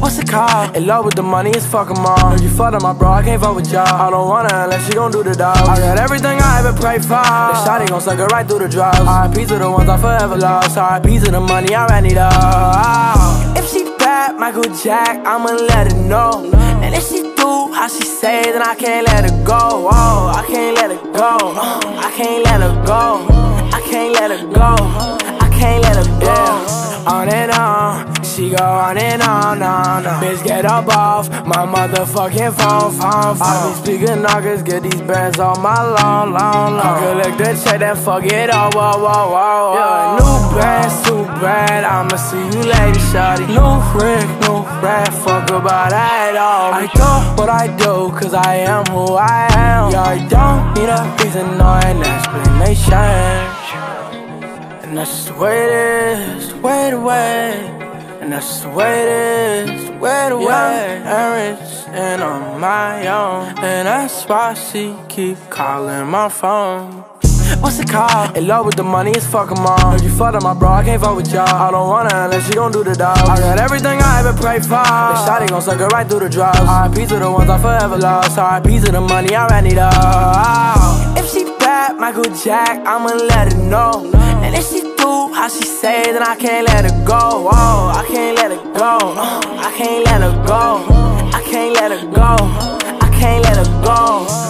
What's it called? In love with the money, it's fuck 'em all. You fucked up my bro, I can't fuck with y'all. I don't wanna unless she gon' do the dog. I got everything I ever prayed for. The shotty gon' suck it right through the drugs. RIP to the ones I forever lost. RIP to the money I ran it up. If she bad, Michael Jack, I'ma let her know. And if she do how she say, then I can't let her go. Oh, I can't let her go. I can't let her go. I can't let her go. I can't let her go. On and on, she go on and on, on, on. Bitch, get up off my motherfucking phone, phone, phone. I be speaking knockers, get these bands on my long, long, long. I collect the check, then fuck it all, whoa, whoa, whoa, whoa. Yeah, new bands, too bad, I'ma see you later, shawty. New Rick, new rat, fuck about that all. I do what I do, cause I am who I am. Yeah, I don't need a reason or an explanation. And that's just the way it is, the way the way. And that's just the way it is, the way the way. And rich and on my own. And that's why she keep calling my phone. What's it called? In love with the money, it's fuck 'em all. Heard you fucked up my bro, I can't fuck with y'all. I don't wanna unless she gon' do the dog. I got everything I ever prayed for. The shotty gon' suck it right through the drugs. RIP to the ones I forever lost. RIP to the money I ran it up. If she bad, Michael Jack, I'ma let her know. And if she how she say, then I can't let her go. Oh, I can't let her go. I can't let her go. I can't let her go. I can't let her go.